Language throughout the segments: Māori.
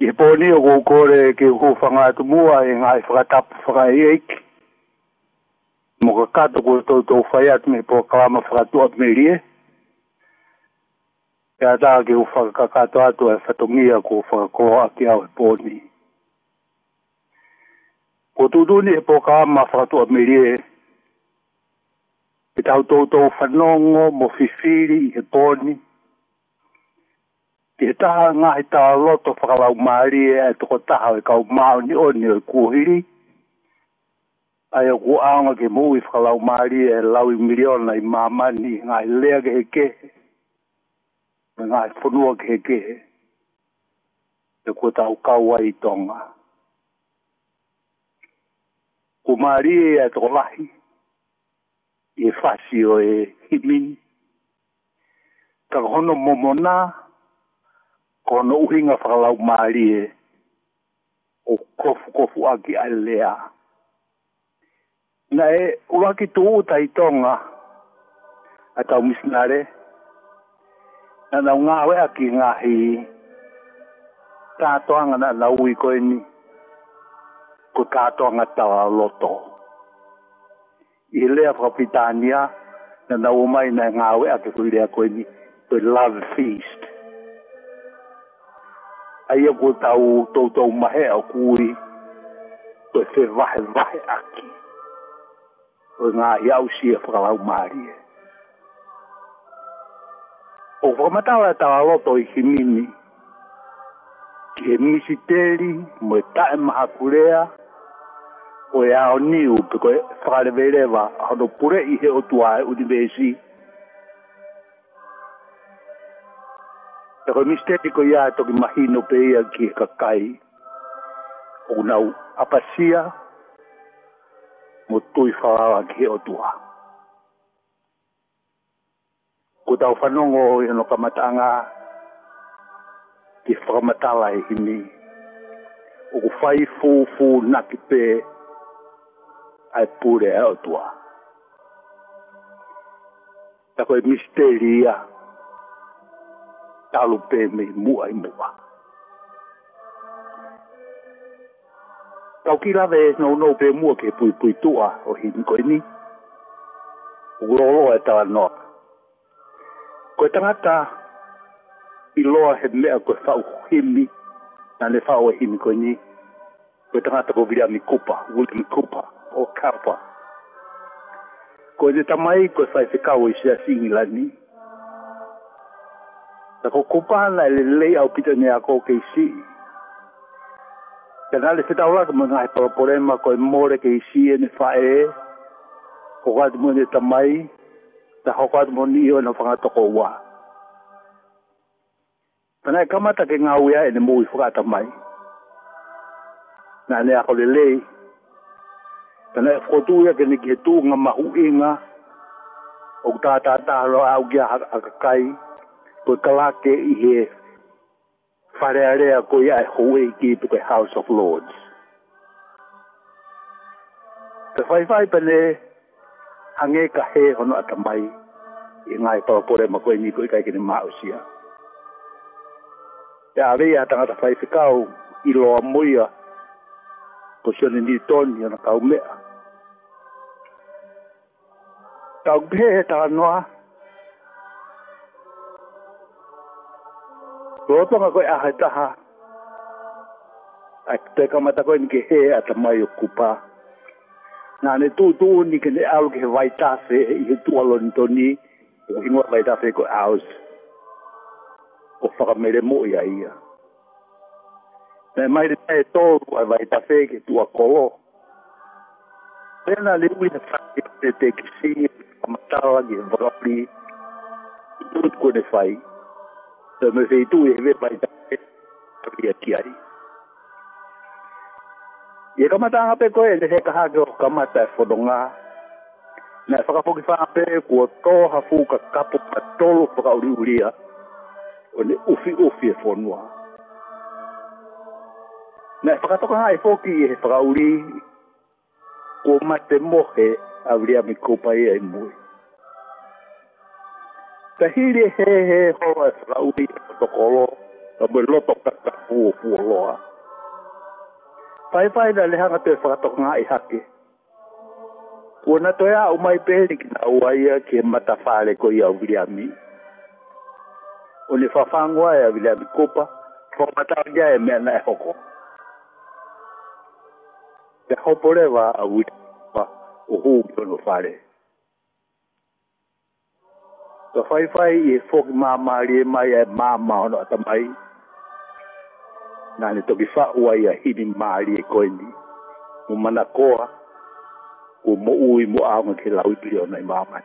i he pōni o kōkore ki o kōwhanga atu mua e ngai whakatapu whakai eiki. Mō ka kato kua tō tō whai atu me pō kawama whakatua atu me rie. E a ki o whakakato atu e whatongia kō whakakoa ki au he pōni. Kō tūtuni he pō kawama whakatua atu me rie. E tau tō tō whanongo mō whiwhiri i he pōni. Kō ki he taha ngahi taha loto whakalau maari e e toko taha e kau mao ni o ni o kuhiri. Ai o ku aonga ke mu i whakalau maari e lau i miliona i māma ni ngahi lea ke he ke. E ngahi whanua ke he ke. E kua tau kaua i tonga. Ku maari e e toko lahi. I e whasi o e himini. Ka hono momonaa ko no uhinga fa lau mali e, o kofu kofu aki alea na e wa ki tu uta i tonga ata misnare na na nga we aki nga hi ta na na ui ko ni ko ta to nga ta loto i le afropitania na na mai na nga we aki ko ni the love feast ai aku tau tau tau mahe au kui koe whe vahe vahe aki koe ngā iau si e whakalau maari e o whakamatau e tau aloto i ki mini ki e misi teri mo e tae maha kurea koe au niu pe koe whakareverewa hono pure i he o tuae universi e koe misteri ko ia e toki mahino pe ia ki ka kai o nau apasia mo tui whaawa ki o tua. Ko tau whanongo i ano kamataanga ki whakamatala e himi o ku whai fōfō naki pē ai pūre e o tua. Tako e misteri ia. Tako e misteri ia. talo pe me mua i mua. Tau ki lawe e nau nau pe mua ke pui pui tua o hini koe ni. Urolo e tawa noa. Koe tangata i loa he mea koe whau himi na le whau e hini koe ni. Koe tangata ko vira mi kupa, wili mi kupa o kapa. Koe te tamai koe whai whikau i sea singi lani. Ta ko kupana le le au pita ni ako ke si. Ta nale se tau lako mga hai problema ko e more ke si e ne fae. Ko kwa tu mwene tamai. Ta ko kwa tu mwene iyo na whanga toko wa. Ta nai kamata ke ngā uia e ne mui whanga tamai. Nga ne ako le le. Ta nai fkotu ia ke ne kietu ngā mahu inga. Ok tā tā tā roa au kia akakai. Ok Koe kalake i he wharearea koe ai hoa i ki pe House of Lords. Te whaiwhai pene hange ka he hono ata mai i ngai papapore ma koe ni koe kai kene mausia. Te awei a tangata whai i loa moia ko sione ni toni ana kaumea. Tau ghe he noa Ko to ko a ha ta A te ka mata ko ni he a ta mai okupa. Na ne tu tu ni ke ne au ke vai ta se i tu alo ni to ni. O i ngot vai ta se ko aus. O faka mere mo ia ia. Na mai te e to ko a vai ta se ke tu a kolo. Pena le ui na fai te te ki si. Amatawa ki e vrapli. Tu tu ko ne fai. Tu Tau me fei tu e vei pai tae, tau ia kiari. Ie kamata ngape koe, te heka hake o kamata e whodonga. Na e whakapoki whape, kua tōha fuka kapu ka tolo whaka uri uria. O ne ufi ufi e whonua. Na e whakatoka ngai fōki e he whaka uri. Kua mate mohe, a uria mi kōpai e mui. Ka hiri he he hoa e rau hei e kotokolo, ka mui loto kata puo puo loa. Pai pai na lehanga te whakatok ngā i hake. Kua na toi a umai pēni ki nga uaia ki he mata whāle ko i au viriami. O ni whawhangua e a viriami kopa, whakata ngā e mea na e hoko. Te hopore wa a uita kopa, o hūpono whāle. Te hopore wa a uita kopa, o hūpono whāle. to fai fai e fok mama ma mai ma mama ono ata mai na ni toki fa ua ia hini maari ko e koini mu mana ko ko mo ui mo aonga ke lau pili ona ma mama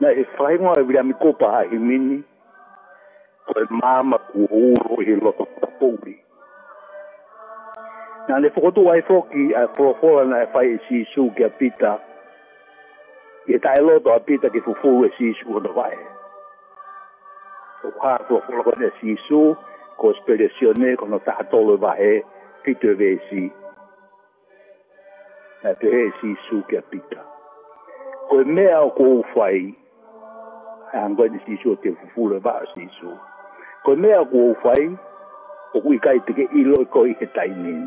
na e fai ngoa e wira mi kopa ha himini ko ma ma ku uro i loto kapouri na le fokotu fo ki a fo na e fai si su ga pita e tai lo do pita ki fufu e si su no vai o kha to fola ko e si su ko spedizione ko no tato lo vai pito ve si na te e si su ke pita ko me a ko fai an go di si su te fufu le va si su ko me a ko fai o ku kai te ke i lo ko i he tai ni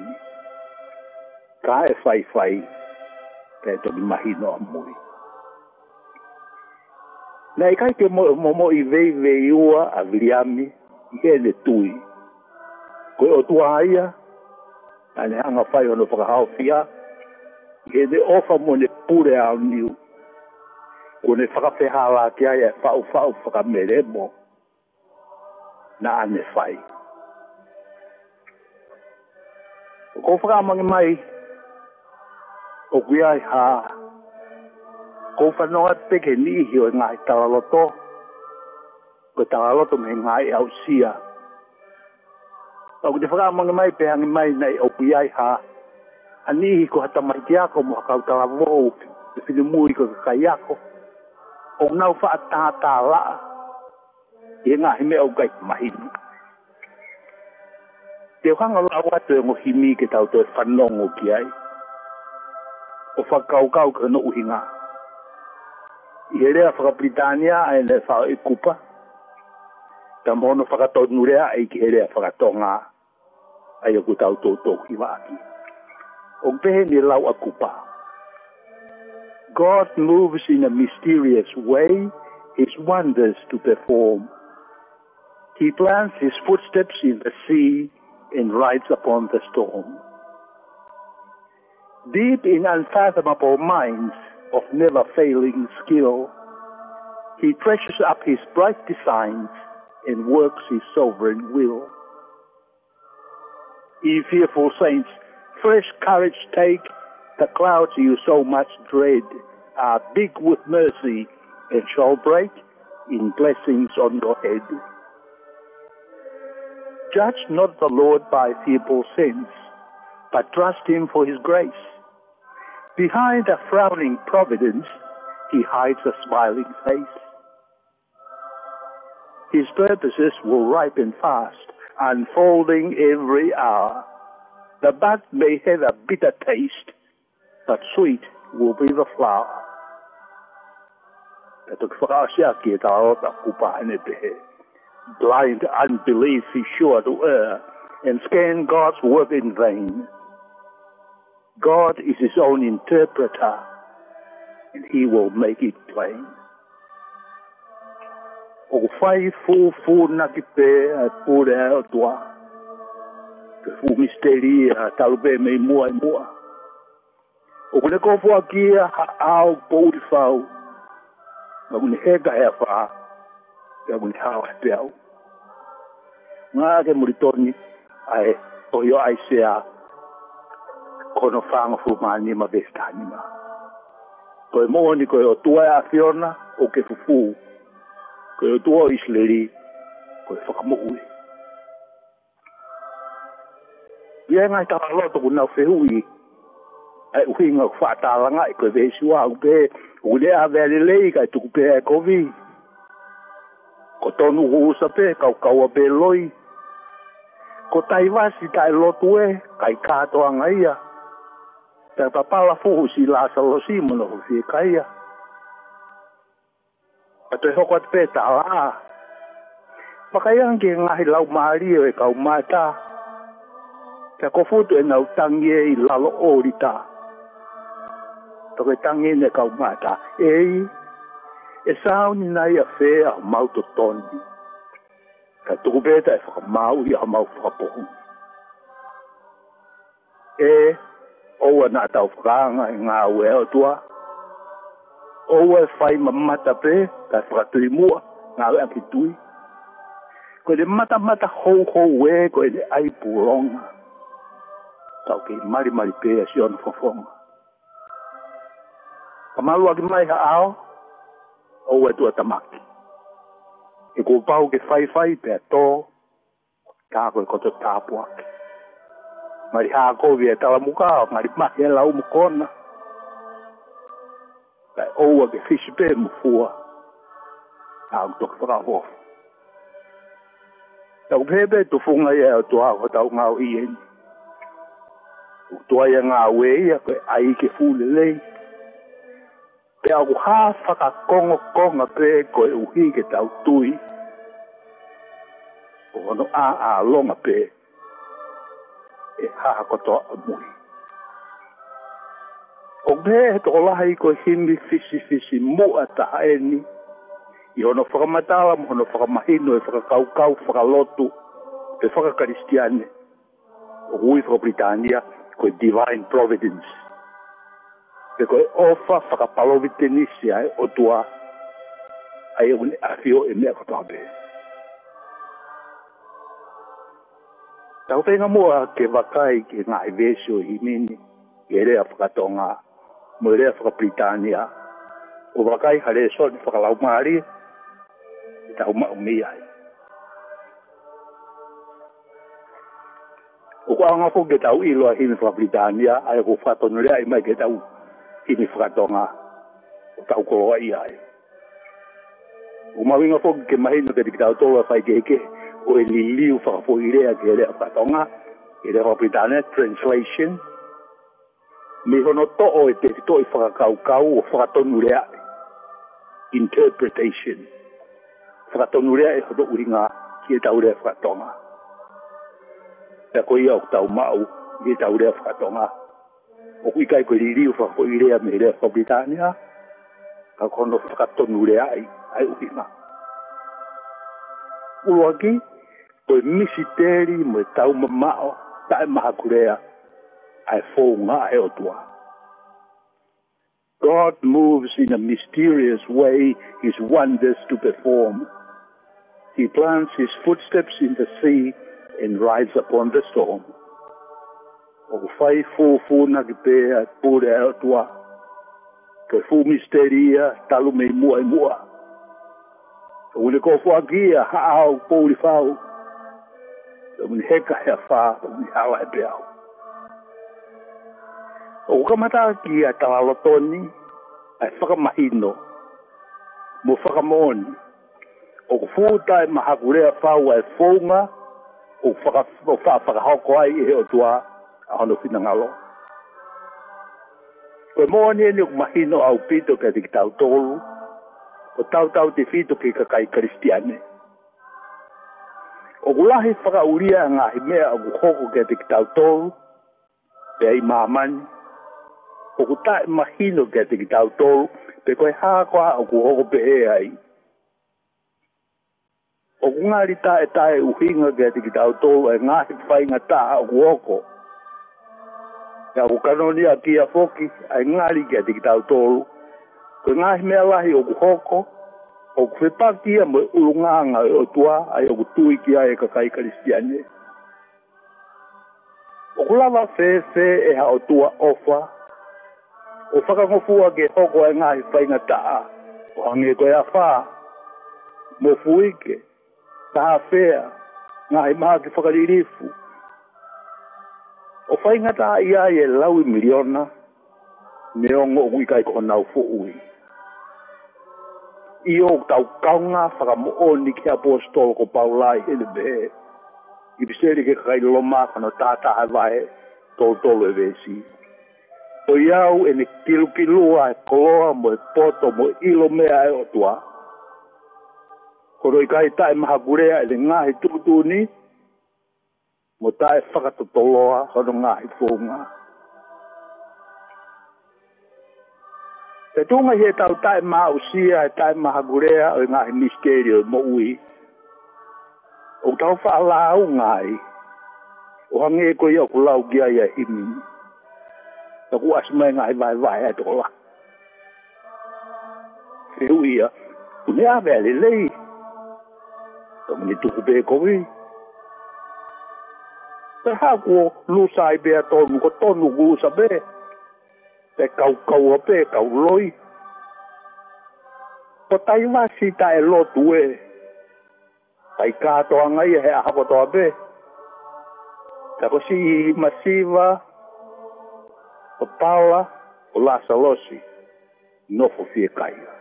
ka e fai fai Pero me imagino a morir. Na i kai ke mo mo i vei vei ua a viriami i e le tui. Ko e o tua aia, a le hanga whai ono whakahau fia, i e le ofa mo ne pure au niu. Ko ne whakawheha la ke aia e whau whau whakamere mo na ane whai. Ko whakamangi mai, o kuiai haa ko fa no te ke ni hi o nga ta lo to ko ta lo to me nga au sia o ku te fa ma mai pe ang mai nei o ku ai ha ani hi ko hata mai ki a ko mo ka ta lo te fi mu ko ka ia ko o nga fa ta ta la e nga hi me o ga mai Te hanga la wa te ngo himi ke tau te whanongo ki ai. O whakaukau ka no uhinga. Te iere a whakapritania ai le whao i kupa. Ta mono whakatau nurea ai ki ere a whakatonga ai o kutau tōtōku i waaki. O pehe ni lau a kupa. God moves in a mysterious way his wonders to perform. He plants his footsteps in the sea and rides upon the storm. Deep in unfathomable minds, of never failing skill. He treasures up his bright designs and works his sovereign will. Ye fearful saints, fresh courage take, the clouds you so much dread are big with mercy and shall break in blessings on your head. Judge not the Lord by feeble sense, but trust him for his grace Behind a frowning providence, he hides a smiling face. His purposes will ripen fast, unfolding every hour. The bud may have a bitter taste, but sweet will be the flower. Het vraagje keert daarop dat Kupahane Blind unbelief is sure to err and scan God's work in vain. God is his own interpreter, and he will make it plain. O faithful voor nakipe a pure a toa. Ke fu misteri a talube me mua mua. O kune kofu a kia ha au pouri fau. Ma kune heka hea faa. Ka kune hao he peau. Ngā ke muritorni ai tohio ai kono whanga fu maani ma vestani ma. Koe moho ni koe o tua e a Fiona o ke fufu, koe o tua o Isleri, koe whakamo ue. Ia e ngai tala loto ku nau whehui, e uhinga ku whaatalanga i koe vesiwa upe, ule a vele lei kai tuku pe e kovi. Ko tonu huusa pe, kau kaua pe loi. Ko taivasi tai lotu e, kai kātoanga ia. Ia. Ta pa pala fuhu si la sa lo si mo no si e kai ya. Pa te ho kwat pe ta la. Pa kai an ke ngai lau mari e ka umata. Ta ko futu e na utangi e i la lo orita. Ta ko tangi ne ka umata. Ei. E sao ni nai a fe a mau to toni. Ka tuku pe ta e whakamau i a mau whakapohu. Ei. Oua na tau whakaanga i ngā ue o tua. Oua whai ma mata pē, ta whakatui mua, ngā ue aki tui. Koe te mata mata hou hou e, koe te ai pūronga. Tau ki mari mari pē a siona whafonga. Ka malu aki mai ha ao, oua tua tamaki. E kō pau ke whai whai pē tō, kā koe koto tāpu aki mari ha ko vi e ta mu ka mari ma ke la mu ko na ta o wa ke fi pe mu fu a au to fra ho ta u pe pe to fu nga ya to ha ko ta u nga i en u to ya nga we ya ke ai ke fu le le pe au ha fa ka kongo kongo pe ko u hi ke ta u tui ono a a longa pe pe e haha kotoa a mui. O mea he toko laha i koe hindi fisi fisi mua ta haeni, i hono whakamatala mo hono whakamahino e whakakaukau whakalotu e whakakaristiane o hui whakabritania koe divine providence. E koe ofa whakapalovitenisi ai o tua ai e une afio e mea kotoa bea. Tau penga mua ke wakai ke ngā i vesio i nini ke rea whakatonga, mo rea whakapritania. O wakai hare so ni whakalau maari, i tau mao mi ai. O kua anga ko ke tau iloa hini whakapritania, ai ko whatonu rea i mai ke tau hini whakatonga, o tau koroa i ai. O mawinga ko ke mahina te rikitau tolua whaikeheke, ke ke ko e li liu fa po i rea ke rea patonga, i rea hopitane, translation, mi hono to o e te to i whakakau kau o whakatonu rea, interpretation, whakatonu rea e hodo uri ngā ki e tau rea whakatonga. Ta koi au tau mau, i e tau rea whakatonga. O kui kai koi riu whakakau i rea me rea hopitane ha, ka kono whakatonu rea ai, ai uri ngā. Uruaki, Koe misi tēri mo e tau mamao, tae maha kurea, ai fō ngā e otua. God moves in a mysterious way his wonders to perform. He plants his footsteps in the sea and rides upon the storm. O fai fōfō na ki pēa pōre e otua, koe fō misteria talu mei mua e mua. O le kōfua kia haau pōri whau, mi heka hea whaa, mi hawa e pe au. O kamata ki a tawalo toni, a whakamahino, mo whakamoni, o kufuta e mahakurea whau e whonga, o whaa whakahoko ai e o tua a hono whinangalo. Koe moani e ni o mahino au pito ke te tau tolu, o tau tau te fito ke kakai kristiane. Koe o kulahi faka uria nga himea o kukoko ke te kitau tolu, pe ai maamani, o kuta imahino kia te kitau tolu, pe koe haa kwa o kukoko pe e ai. O kungari ta e tae uhinga kia te kitau tolu, e nga hifai nga ta o kukoko. Ya kukanoni a kia foki, e ngari kia te kitau tolu, koe nga mea lahi o kukoko, oku fepakia mbe uluñ'ãla otua ale oku tuikia ekaka ikalisia nye oku lava fefe eha otua ofa ofakaño fuwa kehoko aeñga hefaiña ta'a ohañeko yafa mofuike taha fea ñga hemaha kefakalilifu ofaiña ta'a iya ye lau miliona meoño oku ikaikoho nau fu'ui i o tau kaunga whaka mo o ni ki apostol ko paulai ele be i piseri ke kai loma kano tata hai vahe tol tolu e vesi o iau e ne kilu kilua e koloa mo e poto mo ilo mea e otua koro i kai tae maha gurea e le ngahi tutu ni mo tae whakatotoloa kano ngahi fōngaa Te tunga hie tau tae maa usia, tae maa gurea, o ngahi misterio, mo ui. O tau faa lau ngai, o hangi e eko ia ku lau gia ia imi. Ta ku asmai ngahi vai vai e tola. Te uia, unia a vele lei. Ta mani tuku pe kowi. Ta haku lusai bea tonu, ko tonu guusa bea pe kau kau pe kau loi. Po tai wasi tae lotu e. Tai katoa ngai e hea hapo toa pe. Tako si masiva, o pala, o lasa losi, nofo fie kaia.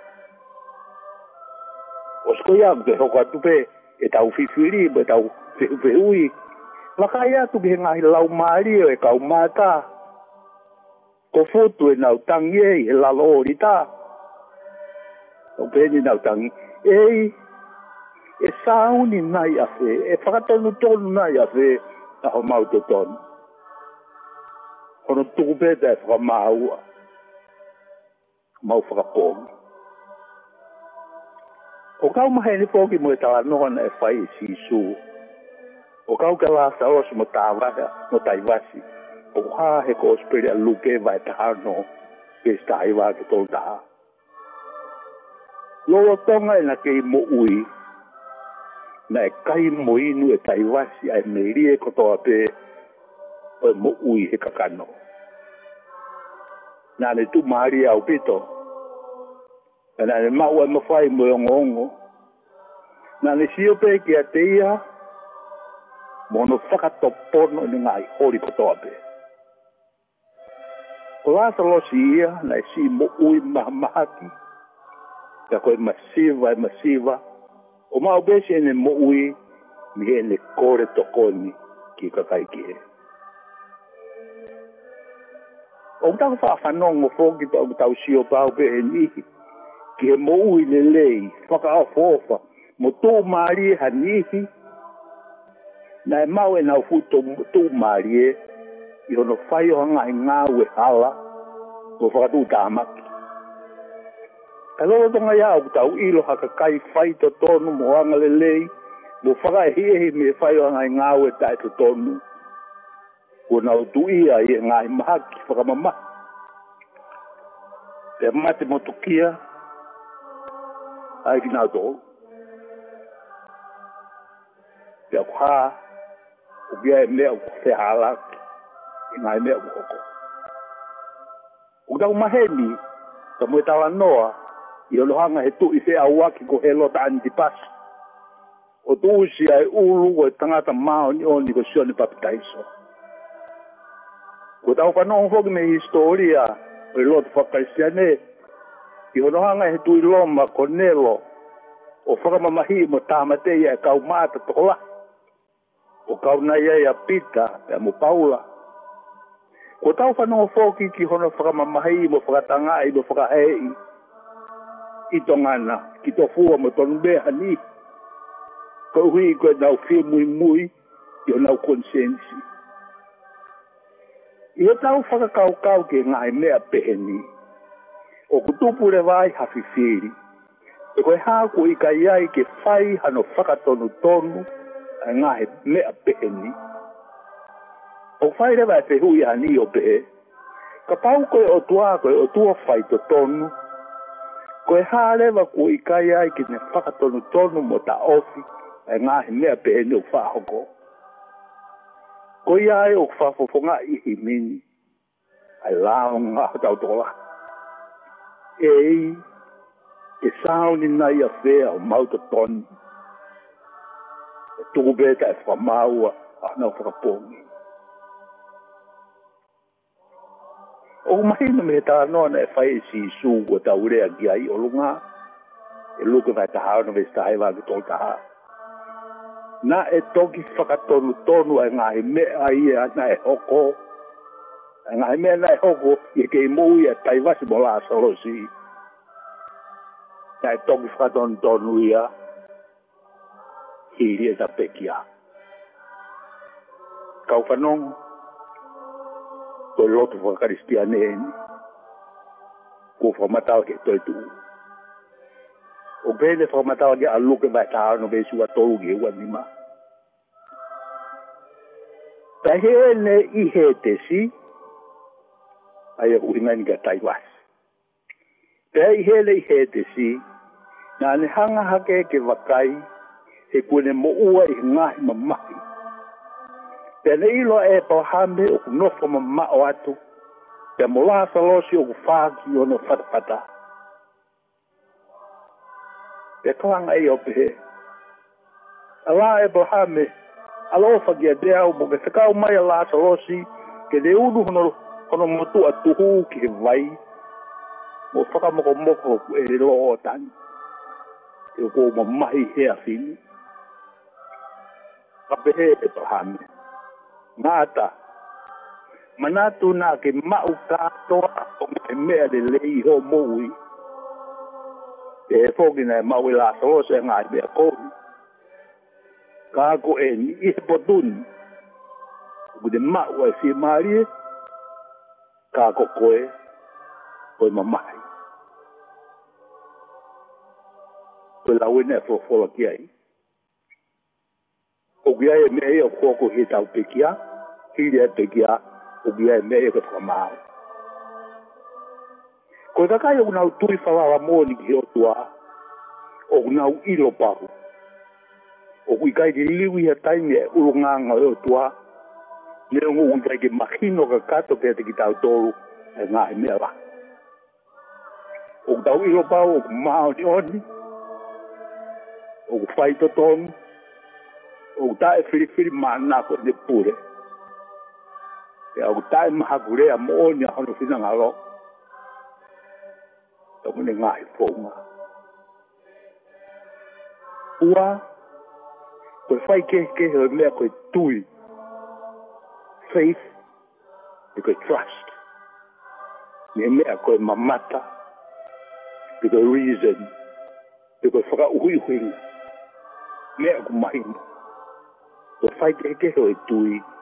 O skoia, pe hoko atu pe, e tau fifiri, e tau fehu fehui. Wakaia tu bihe ngahi lau maari e, e kau mataa ko fotu e nau tangi e he lalo ori tā. O pēni nau tangi. Ei, e sauni nai a fe, e whakatonu tonu nai a fe, na ho mau te tonu. Hono tuku pēta e whakamāua. Mau whakapōngu. O kau mahe ni pōki mo e tāra nōna e whai e sisu. O kau ka lāsa oas mo tāwaka, mo taiwasi. Mo taiwasi ko ha he ko spirit lu ke va ta no ke sta i va ke tol ta lo lo tonga na ke mo ui na e kai mo i e tai va si a me ri e ko to a pe o mo ui he ka kano na le tu mari au pito na le ma wa mo fai e mo ngongo na le sio pe ke atia mono faka topono ni ngai hori ko to a pe latalosia na esi mo'ui mamaki ka koe masiva e masiva o maubesi ene mo'ui mi ene kore tokoni ki kakaiki e o mutako fa'afanogo foki pa'amatausia paupe e ni'i ke mo'ui lelei faka'aofofa mo ha n'ihi na e mau e nau fu tu'umālie i fai whai ai nga we ngā ue hala o whakatū ma Ka lolo tonga ia o tau i ilo haka kai fai to tonu mo hanga le lei mo whaka e hie me fai o ai nga we ue tai to tonu. Kua nau tu ia i e ngā i maha ki whakamama. Te mate mo tukia ai ki nā tōu. Te akuhā o bia e mea o kua whehālaku i ngai e mea mo oko. O tau maheni, ka mwe tawa noa, i olohanga he tu i se awa ki ko helo ta antipas. O tu usi ai ulu o e tangata mao ni oni ko sio ni papitaiso. Ko tau panon hoki me historia, o e i lotu whakaisiane, i olohanga he tu i loma ko nelo, o whakamamahi mo tāmatei e kau māta tola. O kau nai e a pita e a mo paula ko tau fa no fo ki hono fa ma ma mo fa tanga ai do fa e i tongana ki to fu mo ton be ha ko hui ko dau fi mui mui yo na consensi i tau fa ka kau ke nga ai me a pe ni o ku tu pure vai ha fi fi e ko ha ku i ka ai ke fai ha no fa ka tonu tonu nga ai me a pe ni o fai rewa e te hui a ni o pe e. ka pau koe o tua koe o tua fai to tonu koe hā rewa ku i kai ai ki ne whakatonu tonu mo ta ofi e ngā he mea pe e neu whahoko koe ai o whafofonga i hi mini ai lao ngā tau tola ei e, e sauni nai a whea o mau to tonu e tūbeta e whamaua ana o whakapongi o mai no me ta no na fai si su o ta ure agi ai o lunga e lu ke vai ta ha no vesta ai va ke to ta ha na e to ki fa ka to no to no ai ngai me ai e, e, e na e hoko ngai me na e hoko e ke mo u ya tai va si mo la so lo si na e to ki fa to no to no ia i ri e ta pe ki a ka u ko lotu fa kristiane ko fa mata ke to tu o bele fa mata ke a lu ke ba ta no be su to u ge wa dima ta he ne i he te si ai u ina ni ga tai wa ta i he le i he te si na ne hanga ha ke ke va kai he ku ne mo u ai nga ma ma Pene ilo e pauhame o kunofo mamao atu. Pea ya molaha salosi o kufaki o no fatapata. Pea ya toanga e opehe. Ala e pauhame. Ala ofagia ya dea o buke kau mai ala salosi. Ke de unu hono hono motu atuhu ki he vai. Mo whakamoko moko e lo o tani. E o kō mamahi hea fini. Kapehe e pauhame. e pauhame. mata manatu na ke mau katoa o me mea le lei ho moui. E foki na mau i la tolo se ngai mea koni. Kako e ni i he potuni. Kude mau e si marie, kako koe, koe mamai. Koe lawene e fofola kia i. Ogia e mea e o koko he tau pekia. ile te kia o kia e mea ke toka maa. Ko e kakai o unau tui whawawa mōni ki o tua, o unau ilo pahu. O kui kai te liwi he taimi e uro nganga o tua, ne o ngu kai ke makino ka kato kia te ki tau tōru e ngā e mea wa. O kutau ilo pahu o kumao ni oni, o kufaito tonu, o kutau e whiriwhiri mana ko ne pūre. O e au tae maha gurea mo o ni ahono fina ngā lo. Tau mune ngā he pōunga. Ua, koe whai ke ke he mea koe tui. Faith, e koe trust. Ni he mea koe mamata, e koe reason, e koe whaka uhui uhui. Mea koe mahimu. Koe whai ke ke he tui. Faith,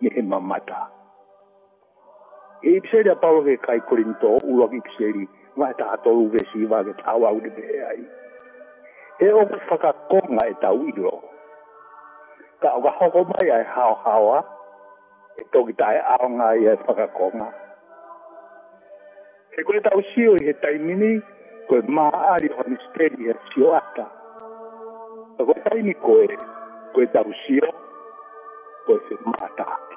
me he mamata. E ipseri a pao ke kai korinto ulo ki ipseri, mai ta atoru ke siwa ke tawa ude pe ai. E o ka whakakonga e tau ilo. Ka o ka hoko mai ai hao hawa, e toki tae aonga i ai whakakonga. E koe tau sio i he taimini, koe maa ari o misteri e sio ata. E koe taimi koe, koe tau sio, koe se mataa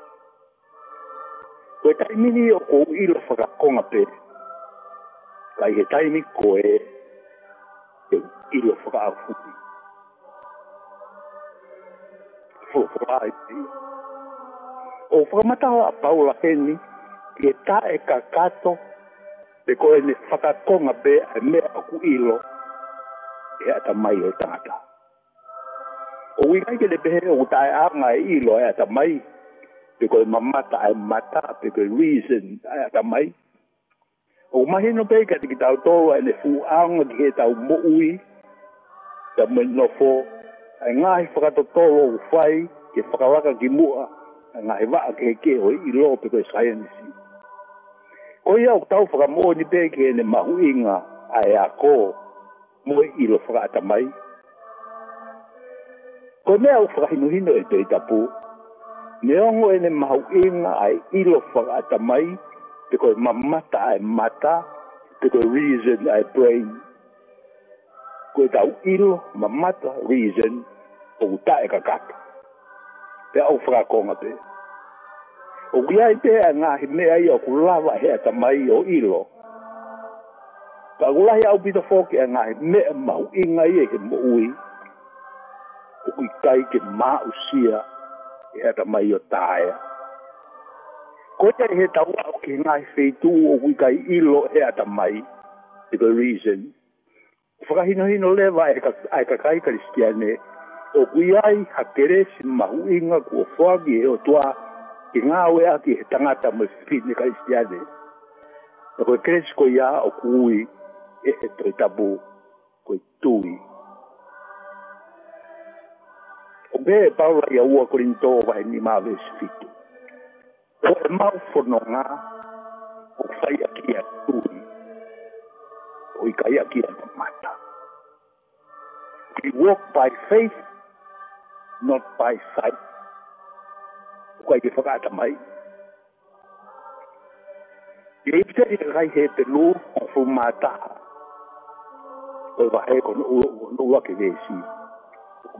koe taimini o ko ilo whakakonga pe. Kai he taimi koe te ilo whakakonga o whakamata a Paula Heni ke ta e, e kakato te koe ne whakakonga pe e mea aku ilo e ata mai o tangata. O wikai ke le pehe o ta e anga e ilo e ata mai o pe koe mamata ai mata, pe koe reason ai a O mahi no pe ka tiki tau tō ai le fu aung ki he tau mo ui, ka mui no fō, ai ngāhi whakato tō lo u whai, ke whakawaka ki mua, ai ngāhi waa ke he ke hoi i lo pe koe science. Ko ia o tau whakamo ni pe ke ne mahu inga ai a kō, mui i lo whakata mai. Ko mea u whakahinuhino e tō i tapu, Me ongo ene mahu inga ai ilo whakata mai, te koe mamata ai mata, te koe reason ai brain. Koe tau ilo, mamata, reason, o uta e kakata. Te au whakakonga te. O kia i pēa ngā he mea i o kulawa he ata mai o ilo. Ka kulahi au pita fōke a ngā he mea mahu inga i e ke mo ui. O kui kai ke mā usia. O eta mai o tae. Ko te he tau au ke ngai feitu o wika ilo eta mai, i the reason. Whakahino hino lewa e, e ka kai kristiane, o kui ai ha tere si mahu inga kua whuagi e o tua ki ngā oe aki he tangata mo fitne kristiane. Nako e kresko ia o kui e he toi tabu, koe tui. be paula ia ua korinto o vaeni mavesifitu o e maufonoga o fai aki atui o i kai aki ana mata we walk by faith not by sight o kai e whakaata mai e ipita i kai he te lō o fu o kono ua ke vesi o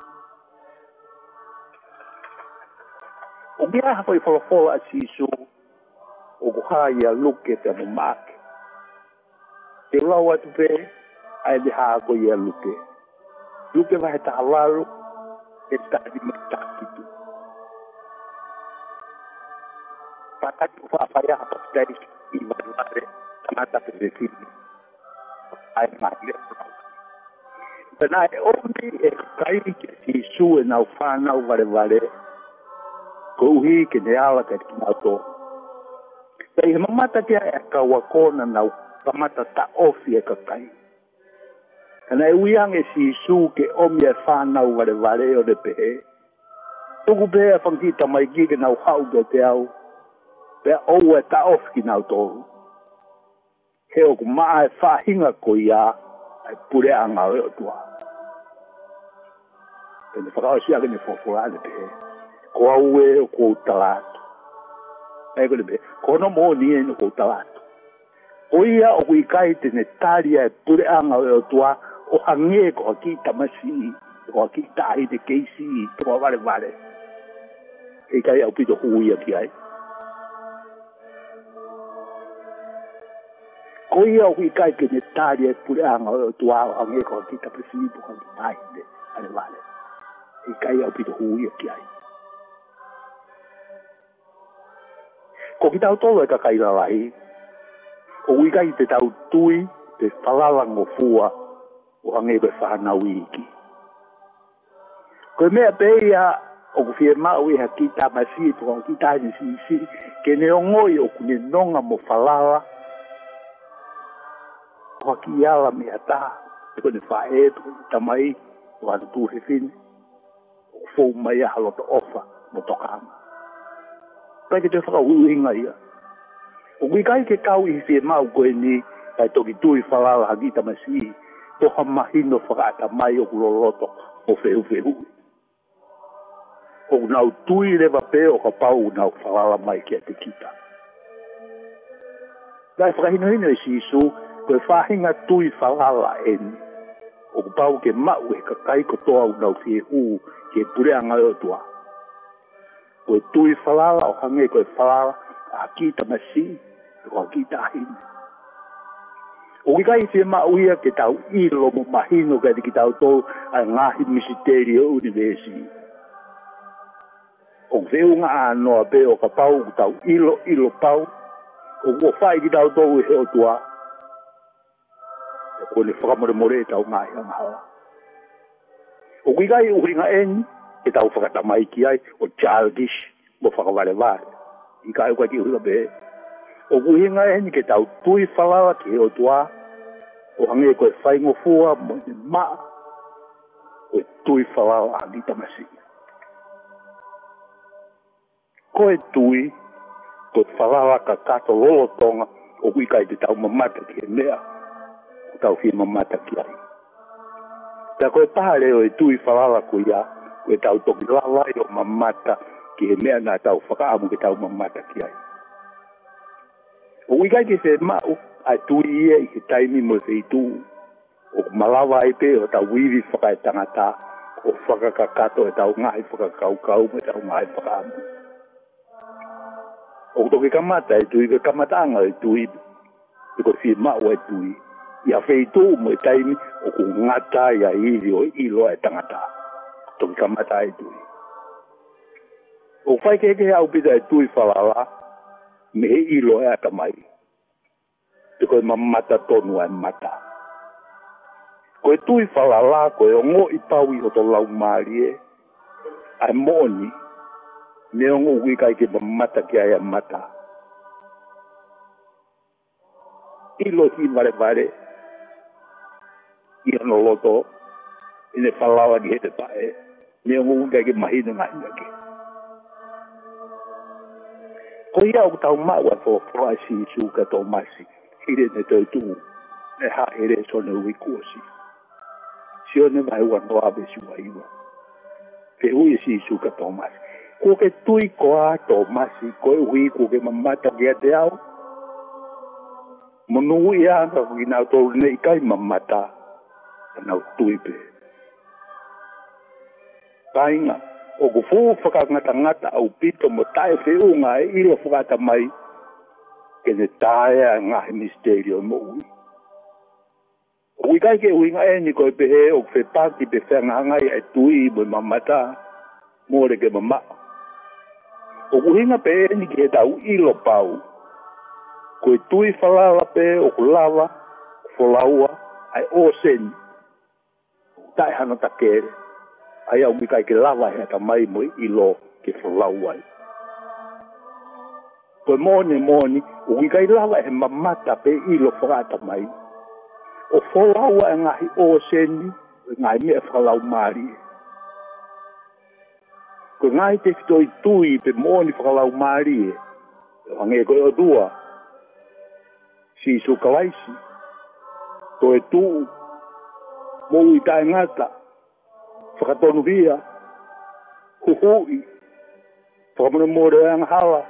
Ogiaha foi folofola asisu o kuhaya luke te mumake. Te lawa tupe ai de hago ya luke. Luke vai talaru e tadi matakitu. Pataki ufa afaya hapa kudai imanare tamata pezekini. Ai maile Benae ondi e kairi ke sisue na ufana uvarevare. Vare kouhi, ke ne ala, ke tina ato. Ta i mamata kia e ka wakona na mamata ta ofi e ka kai. Kana e uiang si isu ke omi e whanau vare vare o de pehe. Tuku pehe a whangita mai gige nau hau do te au. Pea ou e ta ofi ki nau tohu. He oku maa e whahinga ko ia e pure anga o tua. Pene whakao si a gine whafora de pehe. Pene whakao si a de pehe. kwa uwele kwa utawatu ekulibe kono moni yenu kwa utawatu kuiya okuikaite ne e ya ture a weo tuwa o angie kwa kita masini kwa kita ahite keisi kwa vale vale ikai ya upito kuhuya kiai Koia o hikai ke netari e pure anga o tu ao a ngeko a kita presini po kanti pahinde ale vale. e Hikai o pito hui o kiai. ko ki tau tolo e ka kaila lai, o uika i te tau tui te whalalango fua o angebe whanau iki. Koe mea peia o ku fie mau iha ki tā masi i tukang ki tāni si si, ke ne ongoi o kune nonga mo whalala, o ha ki ala mea tā, tukane whae, tukane tamai, o hana tūhe fine, o fōu mai a halota ofa mo tokanga pai ke te whaka uu inga ia. O kui kai ke kau i hise mau koe ni, kai toki tui whalala ha gita mai si, to ha mahino whakata mai o kuro roto o whehu whehu. O nau tui rewa pe o ka pau nau whalala mai kia te kita. Kai whakahino hino i e si isu, koe whahinga tui whalala e ni. O pau ke mau e kakai kotoa unau whehu ke pureanga e o tuaa koe tui whalawa, o hangi koe whalawa, a kita masi, o a kita ahini. O ki kai te mauia ke tau ilo mo mahino ka te ki tau tō a ngahi misiteri o universi. O veu ngā anoa pe o ka pau ku tau ilo ilo pau, o kua whai ki tau tō i e heo tua. O e kua le whakamore more e tau ngahi a ngahala. O ki kai uhringa eni, e tau whakata mai ki ai o childish mo whakawale wā. I kai kwa ki hula be. O kuhi ngai he ni ke tau tui whalawa ki o tua. O hange e koe whai ngofua mo ni maa. O e tui whalawa a lita masi. Ko e tui ko whalawa ka kato lolo tonga o kui kai te tau mamata ki e mea. O tau hi mamata ki ai. Ta koe paha leo e tui whalawa kui ai e tau toki lawa i o mamata ki he mea nga tau whakaamu ki tau mamata ki ai. O wikai ki se mau a tui ia i ki taimi mo se i tū. O malawa i pe o tau wiri whaka e tangata o whakakakato e tau ngai whakakaukau me tau ngai whakaamu. O toki kamata e tui ka kamataanga e tui i e ko si mau e tui. Ia feitu mo e taimi o ku ngata ia iri o ilo e tangataa tong kamata e tui. O fai ke ke au pita e tui falala, me e ilo e atamai. Te koe ma mata tonu e mata. Koe tui falala, koe ongo i paui o to lau maarie, a moni, me ongo ui kai ke ma mata ki ai e mata. Ilo hi vare vare, i anoloto, i ne falala ki he te pae. Ilo hi vare vare, neogougaige mahido gaigage koi au tauma'u e fofoa e siisuka tomasi hirene toitu'u e ha'ire sone uikuosi sione vaeuanoa si pe'ui e siisuka tomasi kuke tui koa tomasi koe ui kuke mamata kia te ao monui anga kukinau tolu ne'ikai mamata anau tuipe. pe tainga o go fu faka ngata ngata au pito mo tai fe o nga e i ro faka mai ke te tai nga misterio mo u ui kai ke ui nga e ni ko pe he o fe pa ki pe fe nga nga i e tui mo mamata mo re ke mama o u hinga pe e ni ke tau i ro pau ko e tui la pe o ku lava fo laua ai o sen tai hana ta kere ai au mikai ke lava hea ta mai mo i lo ke whalau ai. Koe mōne mōne, o mikai lava he mamata pe i lo whakata mai. O whalau ai ngahi o seni, ngai mea whalau maari. Koe ngai te fito i tui pe mōne whalau maari, o e. e ange koe o dua, si su kawaisi, koe tu, mōu i tae ngata, ngai whakatonu hia, huhui, whakamuna mōre anga hawa,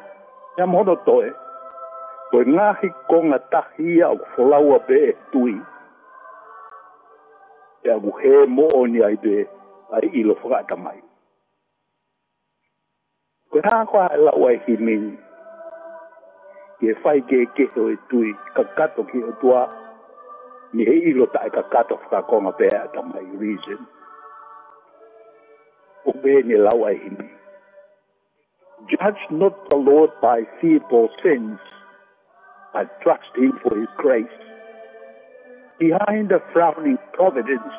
ia mōno toe, koe ngāhi ko ngā tahi ia o whalaua bē e tui, ia gu he mō oni ai bē, ai ilo whakata mai. Koe hā kua e lau ai hi mini, ki e whai ke ke o e tui, ka kato ki o tua, ni he ilo tae ka kato whakakonga bē ata mai, reason. obeying Elohim. Judge not the Lord by fearful sins, but trust Him for His grace. Behind a frowning providence,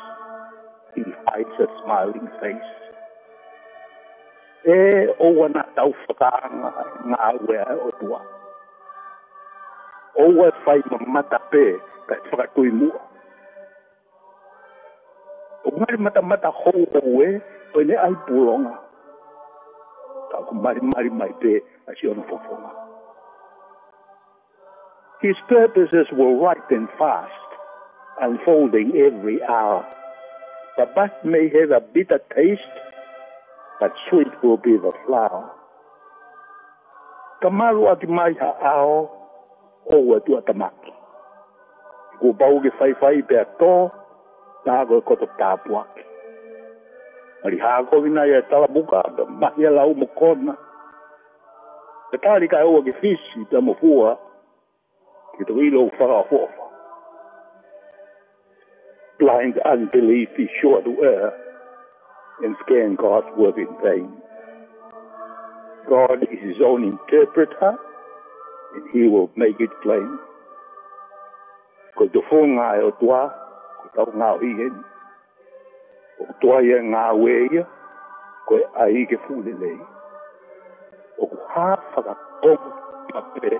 He hides a smiling face. E eh, owa na tau whakaanga ngā wea o tua. Owa whai mamata pē, kai whakatui mua. O ngari matamata hou hou e, Pene ai pulonga. Tau ku mari mari mai pe a si His purposes were right and fast, unfolding every hour. The bud may have a bitter taste, but sweet will be the flower. Tamaru ati mai ha ao, o atu atamaki. Ko bau ke fai fai pe ato, nā koe koto tāpuaki alihakovina ia talabukada maia lauma kona katali kaua ke fisi tamafua ke toilou fakafofa blind unbelief is sure to err and scan God's work in vain. God is his own interpreter and he will make it plain. Ko te whonga e o toa, ko tau ngā hien, o toa e ia ngā weia, koe ai ke fūne lei. O ku hāwhaka kongu pape,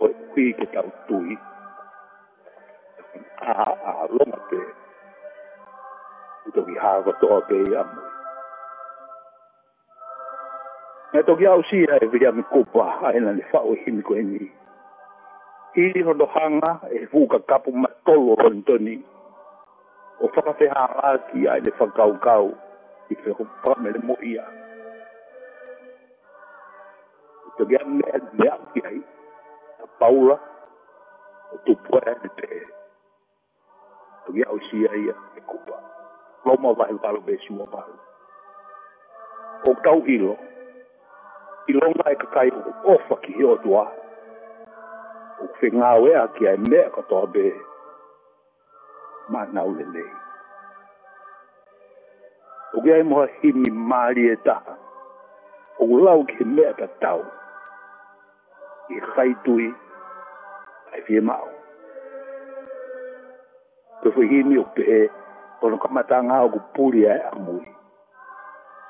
koe kui ke tau tui. A a longa pē, i toki hāwha toa pē i amu. Me toki au si e ai vira mi kupa, aina ni whao i e himi koe ni. Iri rondo hanga, e fūka kapu ma rondoni. Iri o whakawhiha rāki ai le whakaukau i te hupame le moia. I te gea mea mea ki ai, a paura, o tu poe ai te e. Te gea o si ai e kupa. Loma vahe walo be siwa mahu. O tau hilo, i longa e kakai o kofa ki hiotua. O whingawea ki ai mea katoa be e ma na ule le. O gai moa himi maari e taha. O lau ke mea ta tau. I khai tui, ai fie mao. Pe fui himi o pe e, kono kamata ngā o kupuri ai a mui.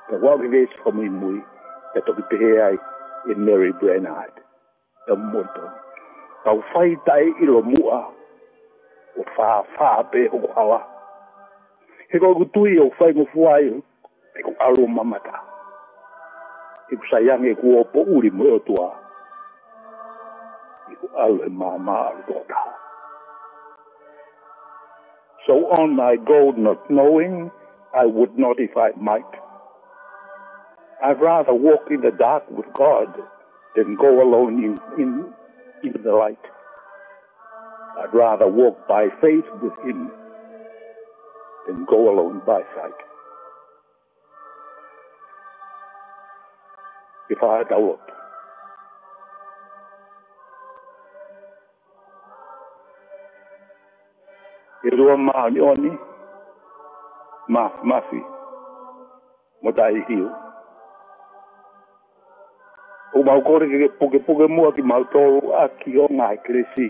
Pe wau ki vesi kwa mui mui, e toki pehe ai e Mary Brennard. E mwoto. Kau fai tai ilo mua. Kau fai tai ilo mua. go e ko alo mamata. E ko e ko po uri mo tua. E ko alo e mama alo tota. So on my go not knowing, I would not if I might. I'd rather walk in the dark with God than go alone in, in, in the light. I'd rather walk by faith with him than go alone by sight. If I doubt, iliyo maoni mafi mafi motaihio o maukorigege pugepuge mua ki mautolu akio ng'ae kiresi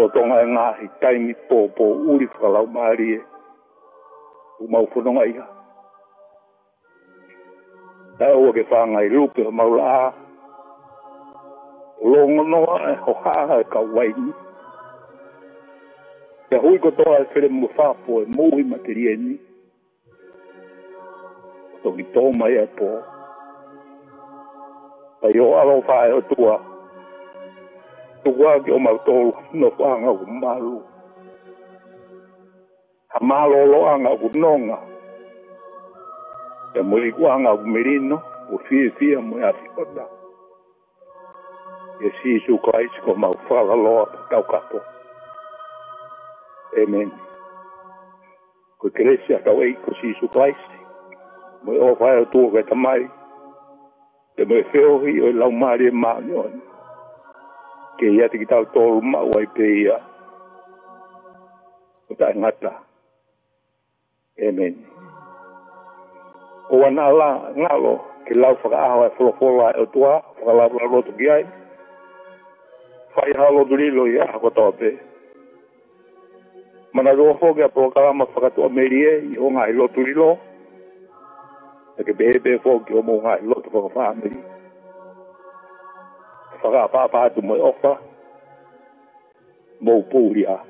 to to nga e nga i tai mi po po uri ka lau mari e. u mau fo nga ia ta o ke pa nga i lu pe mau la lo ngo no ho ha ka wai ni ke hui ko to al fere mu fa po e mu i materie ni to ki to mai e po Ayo, alo fa'a, tua tu wagi o mau tolu no whanga u malu. Ha malo lo anga u nonga. E mui ku anga u mirino u fie fie mui a fi oda. E si su kais ko mau whala loa tau kato. Amen. Ko kresia tau ei ko si su kais. Mui e o whaia tuu vetamai. E mui feohi o lau maria e maa nioni ke ia te kitau tōru mau ai pe ia. O tai ngata. Amen. O ana ala ngalo ke lau whaka aho e wholofola e otua, whaka lau la roto ki ai. Whai halo durilo i aha kotoa pe. Mana roa hoge a prokarama whakatoa meri e i o ngai loturilo. Eke behe behe fōki o mō ngai lotu whakafaa meri. Amen. 爸爸爸，怎么哭了？无哭的啊？